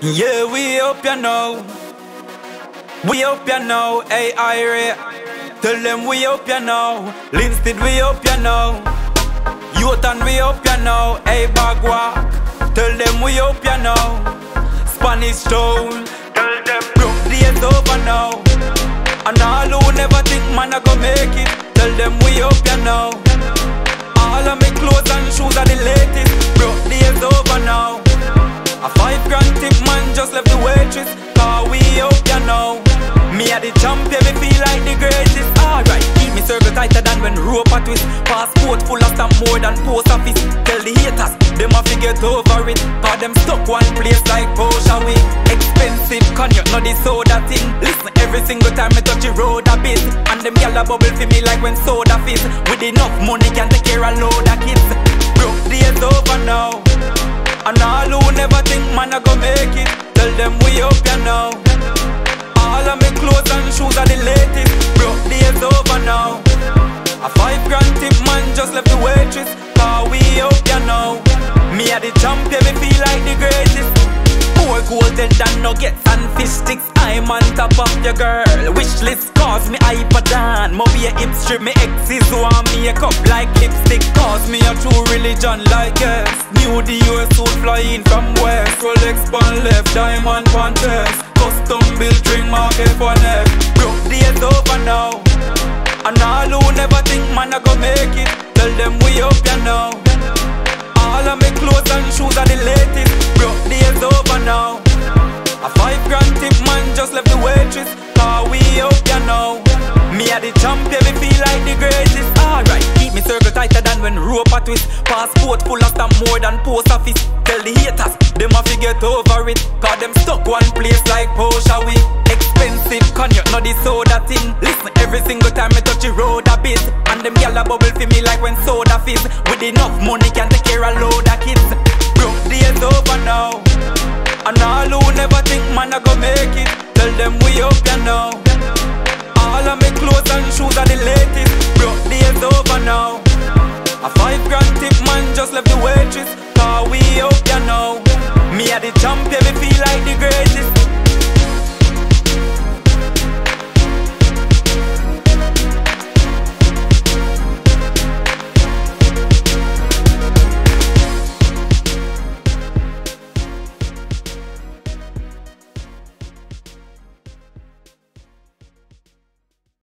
Yeah, we hope ya know. We up ya now, hey Irie. Tell them we hope ya know. Linstead we up ya now. Yotan we hope ya know, hey Bagua. Tell them we hope ya know. Spanish Town. Tell them broke days over now. And all who never think man I go make it. Tell them we hope ya know. All of me them a forget over it. Cause them stuck one place like Porsche we Expensive cognac, not the soda thing. Listen, every single time me touch the road a bit. And them a bubble for me like when soda fizz. With enough money can take care a load of kids. Broke days over now. And all who never think man I go make it. Tell them we up ya now greatest. More golden than nuggets and fish sticks I'm on top of your girl. Wish list cause me hyper down Mo be a hip strip, me exes want me a cup like lipstick. Cause me a true religion like yes New Dior suit flying from west. Rolex pan left, diamond pan test. Custom built ring market for neck Broke days over now. And all who never think man I go make it. Tell them we up ya now all feel like the greatest. Alright, keep me circle tighter than when rope a twist. Passport full of stamp more than post office. Tell the haters, them a forget over it. Cause them stuck one place like Porsche we Expensive cognac, not the soda thing Listen, every single time me touch the road a bit. And them a bubble for me like when soda fizz. With enough money can take care a load of kids. Broke days over now. And all who never think man I go make it. Tell them we up ya now waitress Cause we up ya now Me a the champion, me feel like the greatest